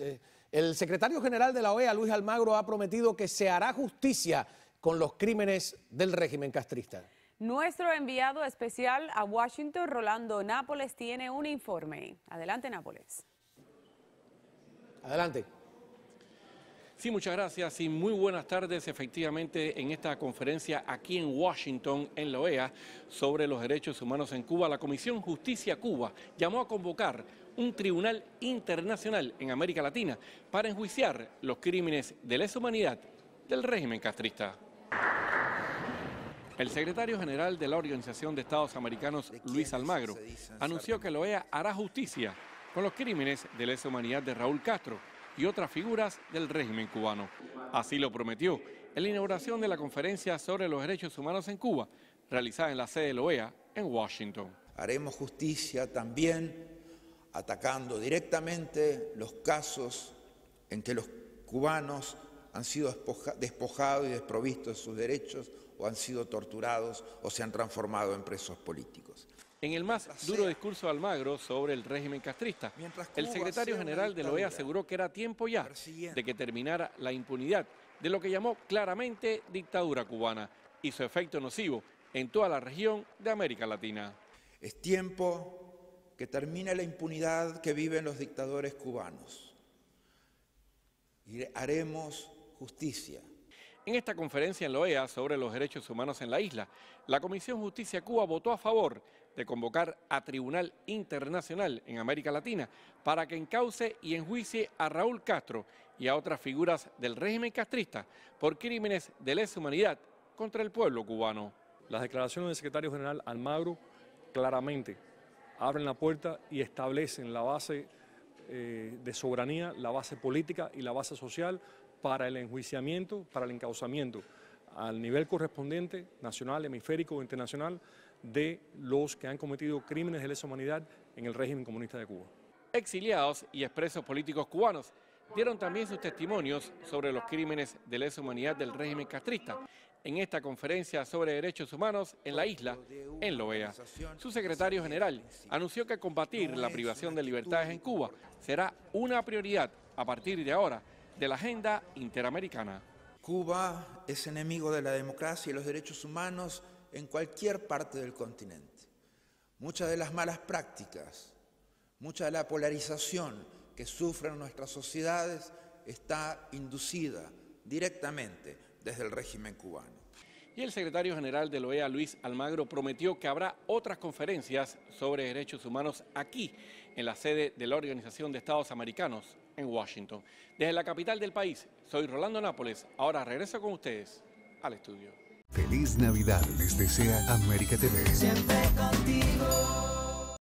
Eh, el secretario general de la OEA, Luis Almagro, ha prometido que se hará justicia con los crímenes del régimen castrista. Nuestro enviado especial a Washington, Rolando Nápoles, tiene un informe. Adelante, Nápoles. Adelante. Sí, muchas gracias y muy buenas tardes. Efectivamente, en esta conferencia aquí en Washington, en la OEA, sobre los derechos humanos en Cuba, la Comisión Justicia Cuba llamó a convocar un tribunal internacional en América Latina para enjuiciar los crímenes de lesa humanidad del régimen castrista. El secretario general de la Organización de Estados Americanos, Luis Almagro, anunció que la OEA hará justicia con los crímenes de lesa humanidad de Raúl Castro y otras figuras del régimen cubano. Así lo prometió en la inauguración de la conferencia sobre los derechos humanos en Cuba, realizada en la sede de la OEA en Washington. Haremos justicia también atacando directamente los casos en que los cubanos han sido despojados y desprovistos de sus derechos o han sido torturados o se han transformado en presos políticos. En el más duro discurso de Almagro sobre el régimen castrista, el secretario general de la OEA aseguró que era tiempo ya de que terminara la impunidad de lo que llamó claramente dictadura cubana y su efecto nocivo en toda la región de América Latina. Es tiempo que termine la impunidad que viven los dictadores cubanos. Y haremos justicia en esta conferencia en la OEA sobre los derechos humanos en la isla, la Comisión Justicia Cuba votó a favor de convocar a Tribunal Internacional en América Latina para que encauce y enjuicie a Raúl Castro y a otras figuras del régimen castrista por crímenes de lesa humanidad contra el pueblo cubano. Las declaraciones del secretario general Almagro claramente abren la puerta y establecen la base eh, de soberanía, la base política y la base social para el enjuiciamiento, para el encauzamiento al nivel correspondiente, nacional, hemisférico o internacional, de los que han cometido crímenes de lesa humanidad en el régimen comunista de Cuba. Exiliados y expresos políticos cubanos dieron también sus testimonios sobre los crímenes de lesa humanidad del régimen castrista en esta conferencia sobre derechos humanos en la isla, en Loea. Su secretario general anunció que combatir la privación de libertades en Cuba será una prioridad a partir de ahora de la agenda interamericana. Cuba es enemigo de la democracia y los derechos humanos en cualquier parte del continente. Muchas de las malas prácticas, mucha de la polarización que sufren nuestras sociedades está inducida directamente desde el régimen cubano. Y el secretario general de la OEA, Luis Almagro, prometió que habrá otras conferencias sobre derechos humanos aquí, en la sede de la Organización de Estados Americanos, en Washington. Desde la capital del país, soy Rolando Nápoles. Ahora regreso con ustedes al estudio. Feliz Navidad les desea América TV. Siempre contigo.